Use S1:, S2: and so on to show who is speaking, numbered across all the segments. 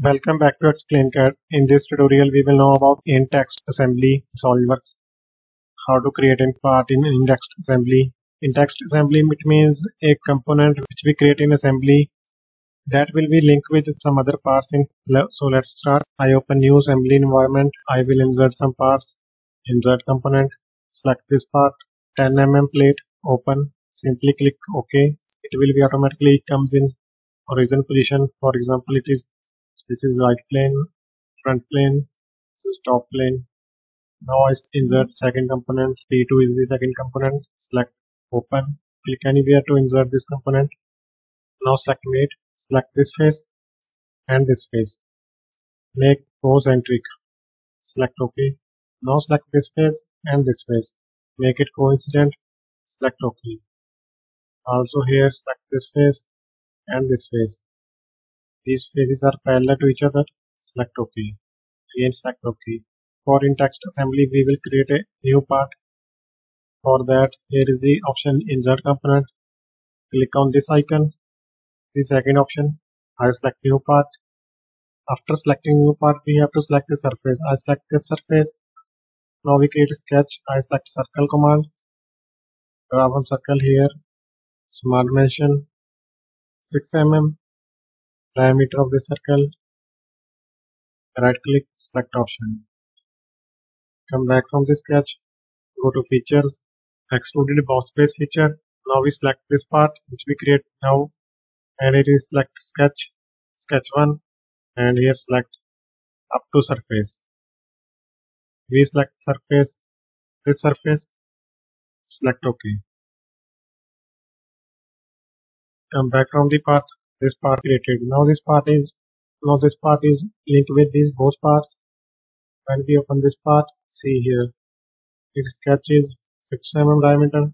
S1: Welcome back to ExplainCAD. In this tutorial, we will know about in-text assembly SolidWorks. How to create a part in in-text assembly. In-text assembly it means a component which we create in assembly that will be linked with some other parts in so let's start. I open new assembly environment. I will insert some parts. Insert component. Select this part. 10 mm plate. Open. Simply click OK. It will be automatically comes in origin position. For example, it is this is right plane front plane this is top plane. Now I insert second component. T2 is the second component. Select open. Click anywhere to insert this component. Now select mate select this face and this face. Make concentric select ok. Now select this face and this face. Make it coincident. Select ok. Also here select this face and this face these faces are parallel to each other. Select OK. Again select OK. For in-text assembly, we will create a new part. For that, here is the option Insert Component. Click on this icon. The second option, I select new part. After selecting new part, we have to select the surface. I select this surface. Now we create a sketch. I select circle command. Draw one circle here. Smart dimension 6 mm diameter of the circle. Right click select option. Come back from the sketch. Go to features. Extruded boss face feature. Now we select this part which we create now. And it is select sketch sketch 1 and here select up to surface. We select surface this surface. Select ok. Come back from the part this part created now this part is now this part is linked with these both parts. When we open this part see here it sketch is 6 mm diameter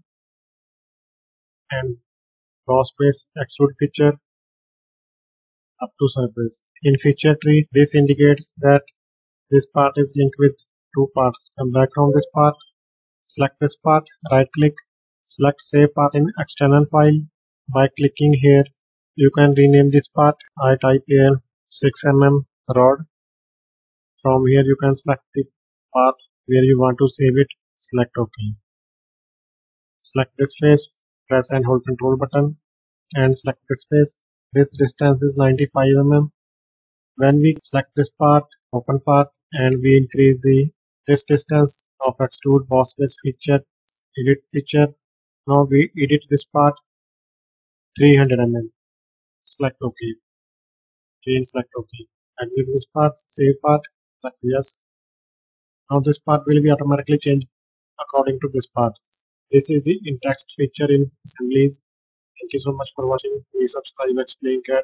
S1: and boss face extrude feature up to surface. In feature tree this indicates that this part is linked with two parts. Come back from this part select this part right click select save part in external file. By clicking here you can rename this part. I type here 6 mm rod. From here you can select the path where you want to save it. Select ok. Select this face press and hold control button and select this face. This distance is 95 mm when we select this part open part and we increase the this distance of extrude boss face feature edit feature. Now we edit this part 300 mm select OK. Again select OK. Exit this part, save part, select yes. Now this part will be automatically changed according to this part. This is the in-text feature in assemblies. Thank you so much for watching. Please subscribe, explain CAD.